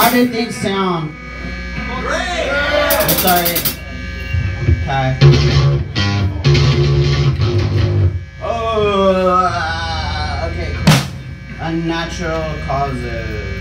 How did things sound? Great! We started. Okay. Oh, uh, okay. Unnatural causes.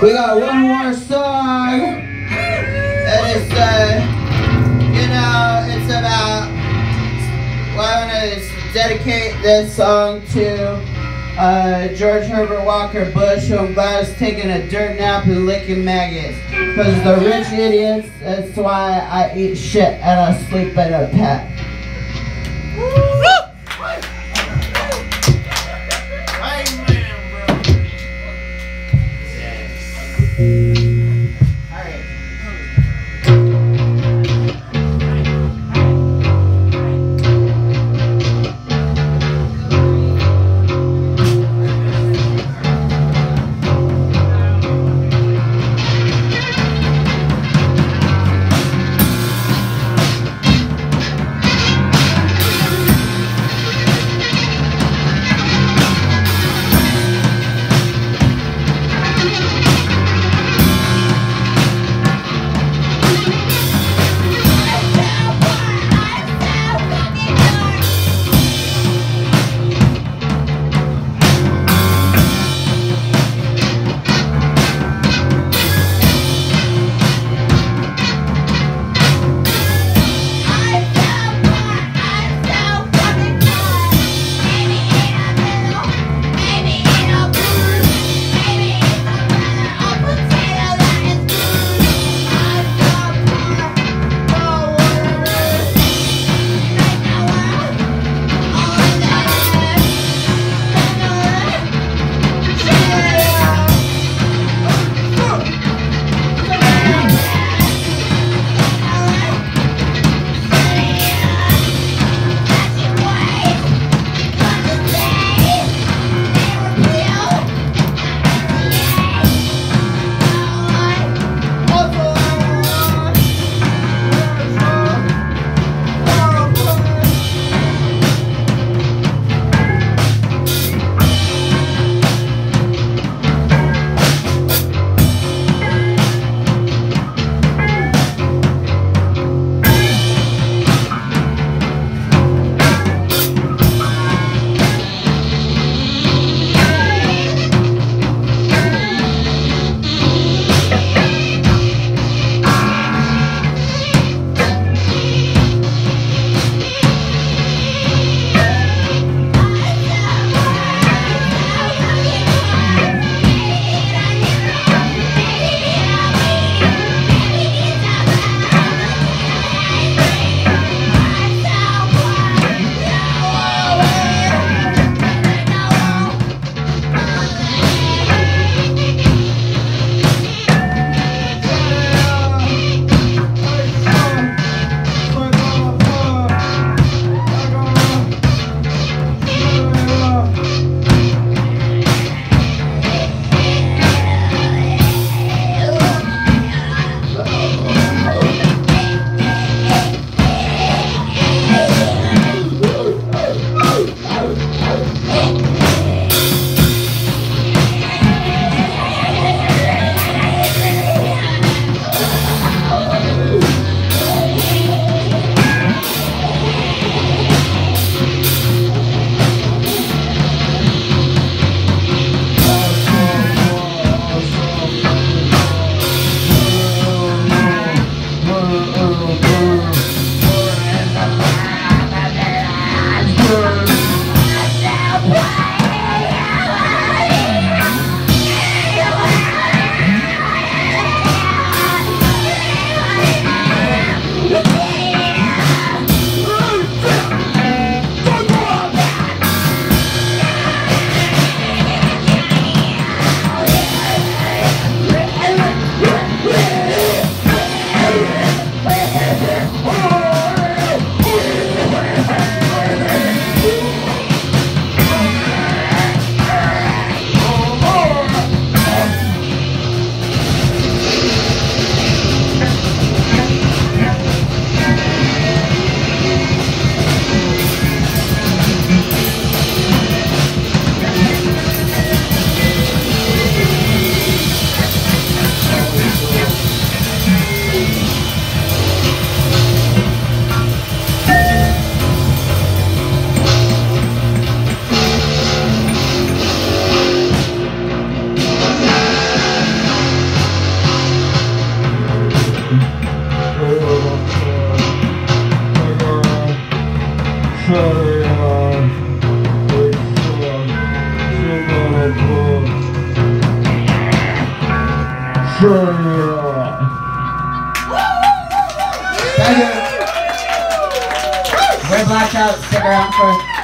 We got one more song. And it's, uh, you know, it's about, well, I want to dedicate this song to uh, George Herbert Walker Bush I'm glad was taking a dirt nap and licking maggots. Because the rich idiots, that's why I eat shit and I sleep in a pet.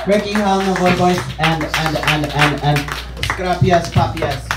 Ricky Hall, the Boy Boys, and and and and and Scrapias Papias.